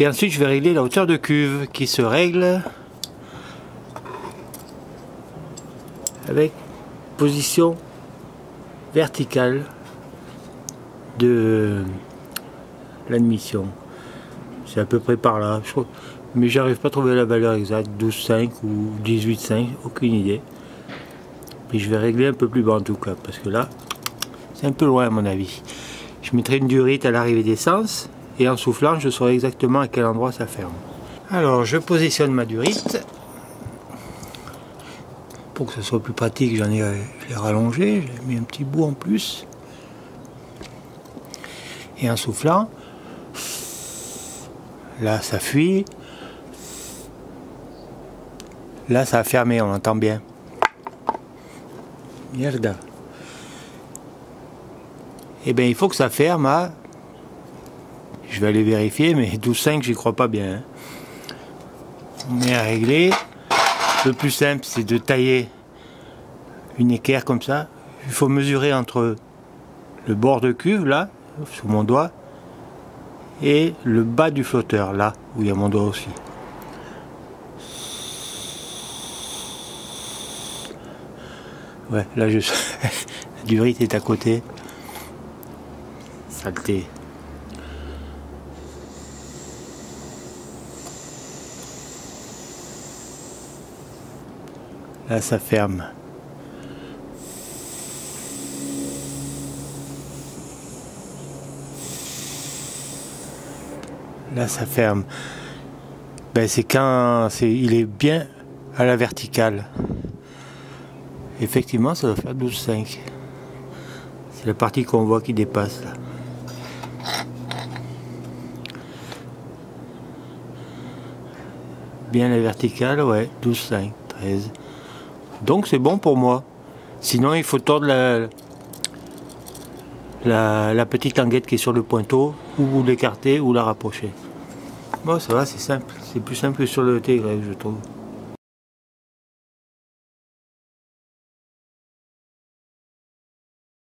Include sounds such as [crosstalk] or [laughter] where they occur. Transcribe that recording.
Et ensuite, je vais régler la hauteur de cuve qui se règle avec position verticale de l'admission. C'est à peu près par là. Je mais j'arrive pas à trouver la valeur exacte, 12,5 ou 18,5, aucune idée. Puis je vais régler un peu plus bas en tout cas, parce que là, c'est un peu loin à mon avis. Je mettrai une durite à l'arrivée d'essence, et en soufflant, je saurai exactement à quel endroit ça ferme. Alors, je positionne ma durite. Pour que ce soit plus pratique, j'en ai, je rallongé, j'ai mis un petit bout en plus. Et en soufflant, là ça fuit, Là, ça a fermé, on entend bien. Merde. Eh bien, il faut que ça ferme à... Je vais aller vérifier, mais 12,5, j'y crois pas bien. Hein. On met à régler. Le plus simple, c'est de tailler une équerre comme ça. Il faut mesurer entre le bord de cuve, là, sur mon doigt, et le bas du flotteur, là, où il y a mon doigt aussi. Ouais, là je [laughs] du est à côté. Saleté. Là ça ferme. Là ça ferme. Ben c'est quand il est bien à la verticale. Effectivement, ça doit faire 12,5. C'est la partie qu'on voit qui dépasse là. Bien la verticale, ouais, 12,5, 13. Donc c'est bon pour moi. Sinon, il faut tordre la, petite languette qui est sur le pointeau, ou l'écarter, ou la rapprocher. Bon, ça va, c'est simple. C'est plus simple que sur le T, je trouve.